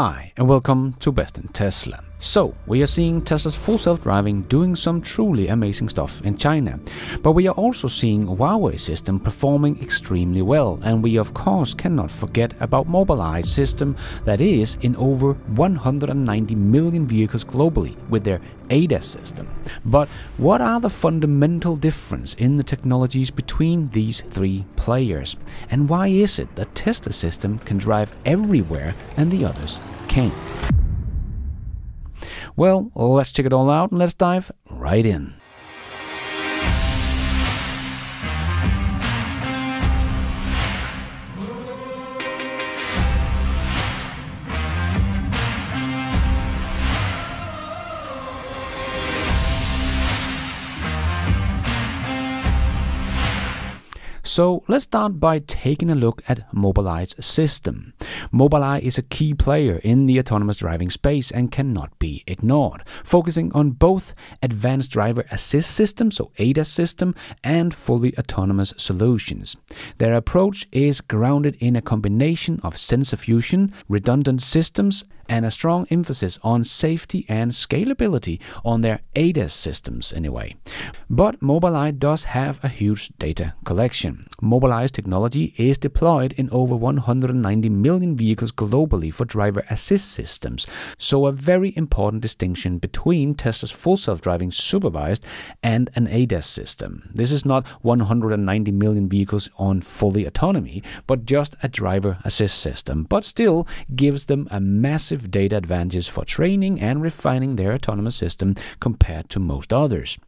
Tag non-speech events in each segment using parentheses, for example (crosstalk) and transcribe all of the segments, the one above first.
Hi, and welcome to Best in Tesla. So, we are seeing Tesla's full self-driving doing some truly amazing stuff in China. But we are also seeing Huawei system performing extremely well, and we of course cannot forget about Mobileye system that is in over 190 million vehicles globally with their ADAS system. But what are the fundamental difference in the technologies between these three players? And why is it that Tesla system can drive everywhere and the others can't? Well, let's check it all out and let's dive right in. So let's start by taking a look at Mobileye's system. Mobileye is a key player in the autonomous driving space and cannot be ignored, focusing on both advanced driver assist systems, so ADAS system, and fully autonomous solutions. Their approach is grounded in a combination of sensor fusion, redundant systems, and a strong emphasis on safety and scalability on their ADAS systems anyway. But Mobileye does have a huge data collection. Mobileye's technology is deployed in over 190 million vehicles globally for driver assist systems, so a very important distinction between Tesla's full self-driving supervised and an ADAS system. This is not 190 million vehicles on fully autonomy, but just a driver assist system, but still gives them a massive massive data advantage for training and refining their autonomous system compared to most others.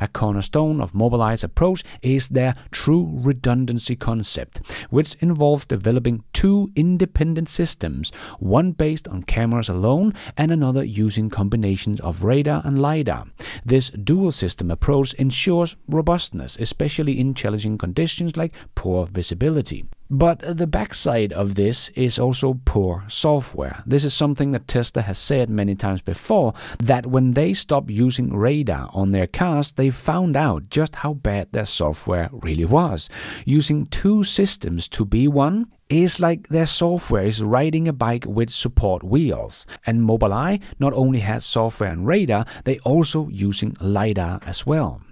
A cornerstone of Mobileye's approach is their true redundancy concept, which involves developing two independent systems, one based on cameras alone and another using combinations of radar and LiDAR. This dual system approach ensures robustness, especially in challenging conditions like poor visibility. But the backside of this is also poor software. This is something that Tesla has said many times before that when they stopped using radar on their cars, they found out just how bad their software really was. Using two systems to be one is like their software is riding a bike with support wheels. And Mobileye not only has software and radar, they also using LiDAR as well.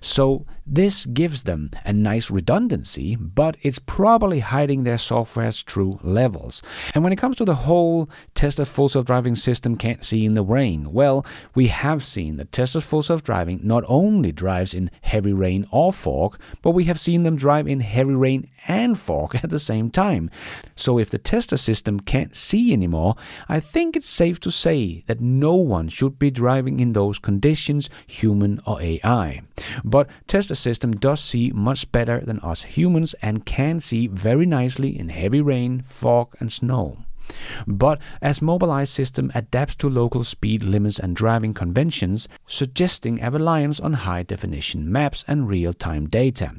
So this gives them a nice redundancy, but it's probably hiding their software's true levels. And when it comes to the whole Tesla full self-driving system can't see in the rain, well, we have seen that Tesla's full self-driving not only drives in heavy rain or fog, but we have seen them drive in heavy rain and fog (laughs) at the same time. So if the Tesla system can't see anymore, I think it's safe to say that no one should be driving in those conditions, human or AI. But Tesla system does see much better than us humans and can see very nicely in heavy rain, fog, and snow. But as Mobileye's system adapts to local speed limits and driving conventions, suggesting a reliance on high definition maps and real time data.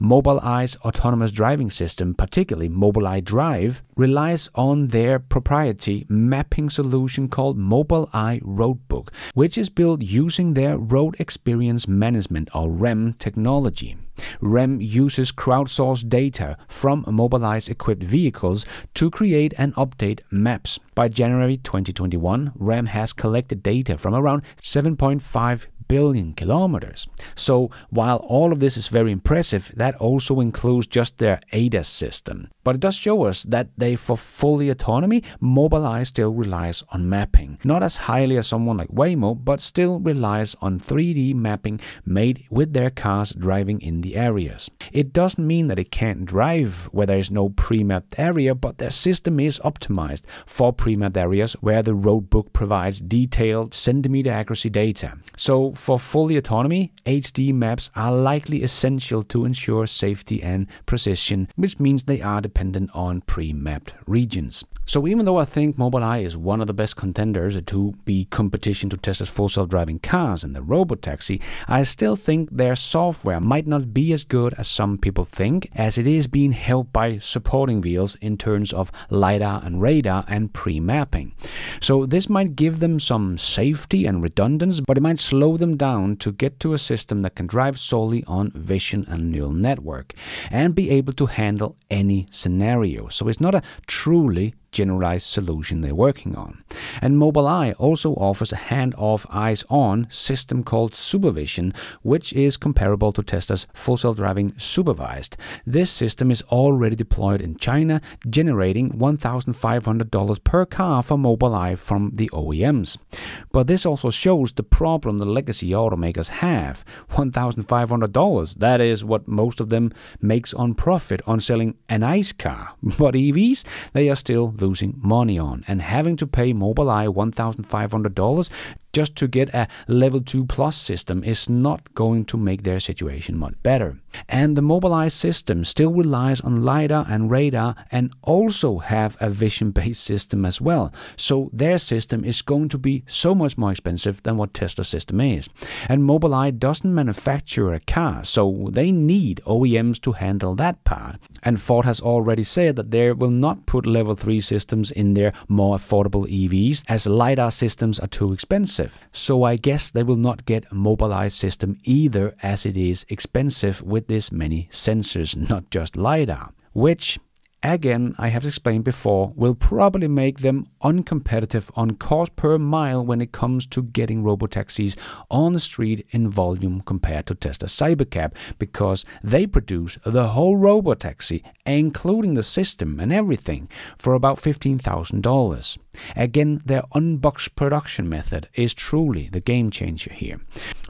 Mobileye's autonomous driving system, particularly Mobileye Drive, relies on their proprietary mapping solution called Mobileye Roadbook, which is built using their Road Experience Management or REM technology. REM uses crowdsourced data from Mobileye's equipped vehicles to create and update maps. By January 2021, REM has collected data from around 7.5 billion kilometers. So while all of this is very impressive, that also includes just their ADAS system. But it does show us that they, for fully autonomy, Mobileye still relies on mapping. Not as highly as someone like Waymo, but still relies on 3D mapping made with their cars driving in the areas. It doesn't mean that it can't drive where there is no pre-mapped area, but their system is optimized for pre-mapped areas where the roadbook provides detailed centimeter accuracy data. So for fully autonomy, HD maps are likely essential to ensure safety and precision, which means they are dependent on pre-mapped regions. So even though I think Mobileye is one of the best contenders to be competition to Tesla's full self-driving cars and the robotaxi, I still think their software might not be as good as some people think, as it is being helped by supporting wheels in terms of LiDAR and radar and pre-mapping. So this might give them some safety and redundancy, but it might slow them down to get to a system that can drive solely on vision and neural network and be able to handle any scenario. So it's not a truly generalized solution they're working on. And Mobileye also offers a hand-off, eyes-on system called SuperVision, which is comparable to Tesla's full self-driving supervised. This system is already deployed in China, generating $1,500 per car for Mobileye from the OEMs. But this also shows the problem the legacy automakers have. $1,500, that is what most of them makes on profit on selling an ICE car. (laughs) But EVs, they are still losing money on and having to pay Mobileye $1,500 just to get a level 2 plus system is not going to make their situation much better. And the Mobileye system still relies on LiDAR and radar and also have a vision based system as well. So their system is going to be so much more expensive than what Tesla's system is. And Mobileye doesn't manufacture a car, so they need OEMs to handle that part. And Ford has already said that they will not put level 3 systems in their more affordable EVs as LiDAR systems are too expensive. So I guess they will not get Mobileye system either as it is expensive with this many sensors, (laughs) not just LiDAR, which again, I have explained before, will probably make them uncompetitive on cost per mile when it comes to getting robotaxis on the street in volume compared to Tesla Cybercab because they produce the whole robotaxi, including the system and everything, for about $15,000. Again, their unboxed production method is truly the game changer here.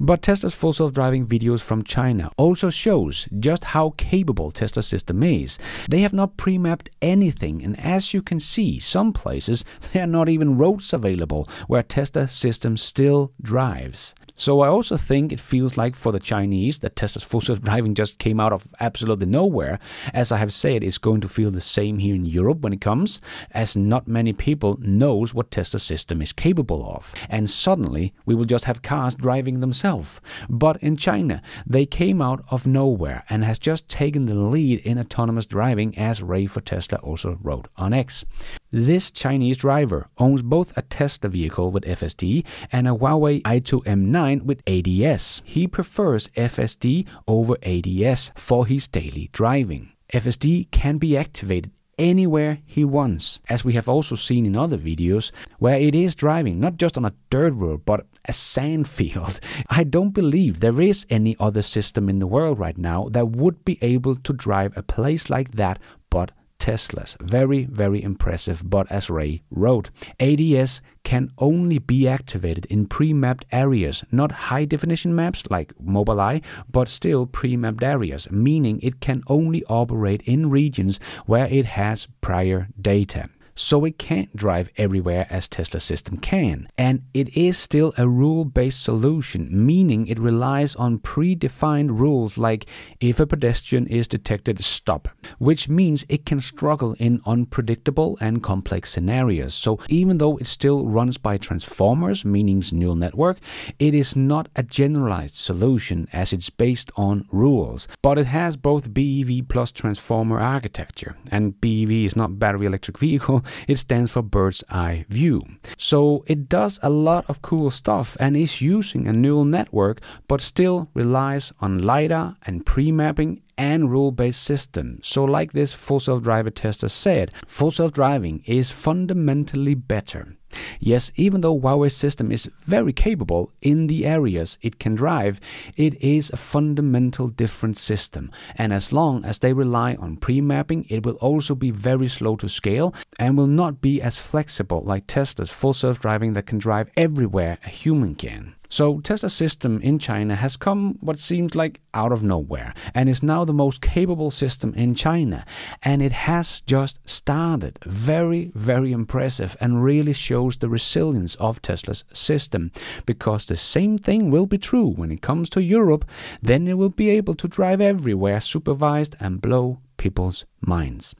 But Tesla's full self-driving videos from China also shows just how capable Tesla's system is. They have not pre-mapped anything and as you can see, some places (laughs) there are not even roads available where Tesla system still drives. So I also think it feels like for the Chinese that Tesla's full self-driving just came out of absolutely nowhere. As I have said, it's going to feel the same here in Europe when it comes, as not many people knows what Tesla's system is capable of. And suddenly we will just have cars driving themselves. But in China, they came out of nowhere and has just taken the lead in autonomous driving as Ray for Tesla also wrote on X. This Chinese driver owns both a Tesla vehicle with FSD and a Huawei AITO M9 with ADS. He prefers FSD over ADS for his daily driving. FSD can be activated anywhere he wants, as we have also seen in other videos, where it is driving not just on a dirt road but a sand field. (laughs) I don't believe there is any other system in the world right now that would be able to drive a place like that but Teslas. Very, very impressive, but as Ray wrote, ADS can only be activated in pre-mapped areas, not high-definition maps like Mobileye, but still pre-mapped areas, meaning it can only operate in regions where it has prior data so it can't drive everywhere as Tesla system can. And it is still a rule-based solution, meaning it relies on predefined rules like if a pedestrian is detected, stop, which means it can struggle in unpredictable and complex scenarios. So even though it still runs by transformers, meaning neural network, it is not a generalized solution as it's based on rules, but it has both BEV plus transformer architecture. And BEV is not battery electric vehicle, it stands for bird's eye view. So it does a lot of cool stuff and is using a neural network, but still relies on LiDAR and pre-mapping and rule-based system. So like this full self-driver tester said, full self-driving is fundamentally better. Yes, even though Huawei's system is very capable in the areas it can drive, it is a fundamental different system. And as long as they rely on pre-mapping, it will also be very slow to scale and will not be as flexible like Tesla's full self-driving that can drive everywhere a human can. So Tesla's system in China has come what seems like out of nowhere and is now the most capable system in China. And it has just started. Very, very impressive and really shows the resilience of Tesla's system. Because the same thing will be true when it comes to Europe. Then it will be able to drive everywhere supervised and blow people's minds.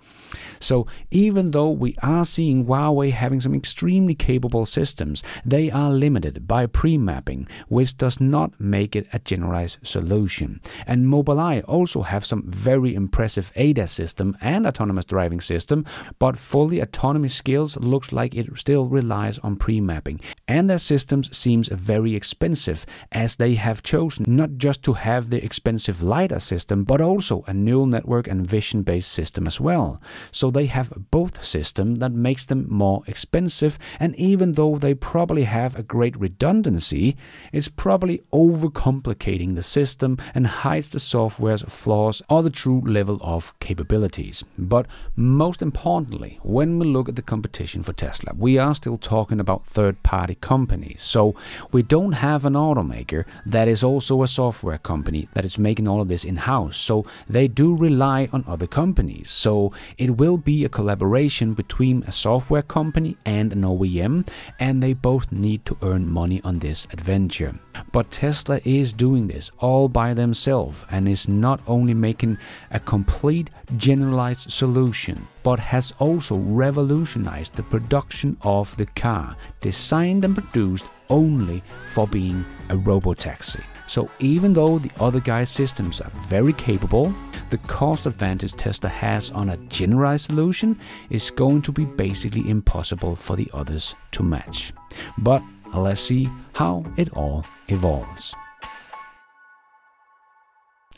So even though we are seeing Huawei having some extremely capable systems, they are limited by pre-mapping, which does not make it a generalized solution. And Mobileye also have some very impressive ADAS system and autonomous driving system, but fully autonomous skills looks like it still relies on pre-mapping. And their systems seems very expensive as they have chosen not just to have the expensive LiDAR system, but also a neural network and vision competition-based system as well. So they have both system that makes them more expensive and even though they probably have a great redundancy, it's probably overcomplicating the system and hides the software's flaws or the true level of capabilities. But most importantly, when we look at the competition for Tesla, we are still talking about third-party companies. So we don't have an automaker that is also a software company that is making all of this in-house. So they do rely on other companies. So it will be a collaboration between a software company and an OEM and they both need to earn money on this adventure. But Tesla is doing this all by themselves and is not only making a complete generalized solution but has also revolutionized the production of the car, designed and produced only for being a robotaxi. So even though the other guy's systems are very capable, the cost advantage Tesla has on a generalized solution is going to be basically impossible for the others to match. But let's see how it all evolves.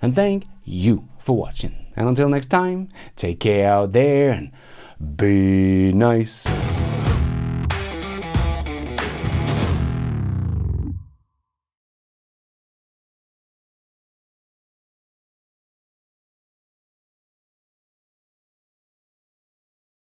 And thank you for watching. And until next time, take care out there and be nice.